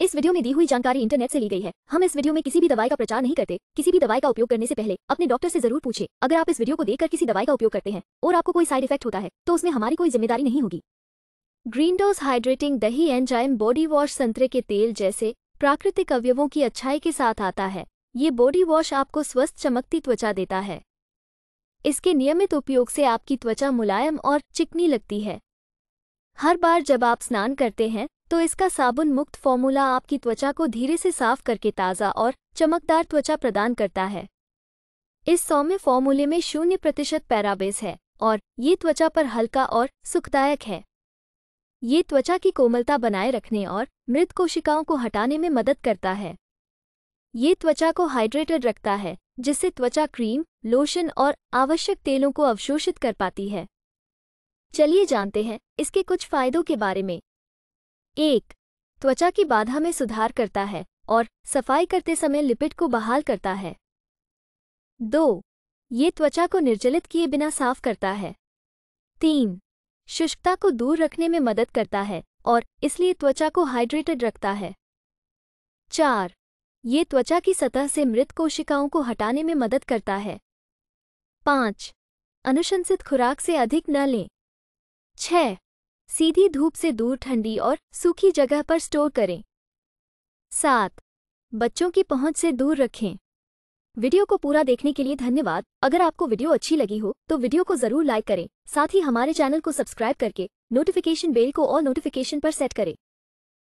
इस वीडियो में दी हुई जानकारी इंटरनेट से ली गई है। हम इस वीडियो में किसी भी दवाई का प्रचार नहीं करते। किसी भी दवाई का उपयोग करने से पहले अपने डॉक्टर से ज़रूर पूछे। अगर आप इस वीडियो को देखकर किसी दवाई का उपयोग करते हैं और आपको कोई साइड इफ़ेक्ट होता है तो उसमें हमारी कोई ज़िम्मेदारी नहीं होगी। Green dose hydrating dahi enzyme body wash संतरे के तेल जैसे प्राकृतिक अवयवों की अच्छाई के साथ आता है। ये बॉडी वॉश आपको स्वस्थ चमकती त्वचा देता है। इसके नियमित उपयोग से आपकी त्वचा मुलायम और चिकनी लगती है। हर बार जब आप स्नान करते हैं तो इसका साबुन मुक्त फॉर्मूला आपकी त्वचा को धीरे से साफ़ करके ताज़ा और चमकदार त्वचा प्रदान करता है। इस सौम्य फॉर्मूले में शून्य प्रतिशत पैराबेस है और ये त्वचा पर हल्का और सुखदायक है। ये त्वचा की कोमलता बनाए रखने और मृत कोशिकाओं को हटाने में मदद करता है। ये त्वचा को हाइड्रेटेड रखता है, जिससे त्वचा क्रीम, लोशन और आवश्यक तेलों को अवशोषित कर पाती है। चलिए जानते हैं इसके कुछ फायदों के बारे में। एक, त्वचा की बाधा में सुधार करता है और सफ़ाई करते समय लिपिड को बहाल करता है। दो, ये त्वचा को निर्जलित किए बिना साफ़ करता है। तीन, शुष्कता को दूर रखने में मदद करता है और इसलिए त्वचा को हाइड्रेटेड रखता है। चार, ये त्वचा की सतह से मृत कोशिकाओं को हटाने में मदद करता है। पाँच, अनुशंसित खुराक से अधिक न लें। छह सीधी धूप से दूर ठंडी और सूखी जगह पर स्टोर करें। सात, बच्चों की पहुँच से दूर रखें। वीडियो को पूरा देखने के लिए धन्यवाद। अगर आपको वीडियो अच्छी लगी हो तो वीडियो को ज़रूर लाइक करें। साथ ही हमारे चैनल को सब्सक्राइब करके नोटिफिकेशन बेल को और नोटिफिकेशन पर सेट करें।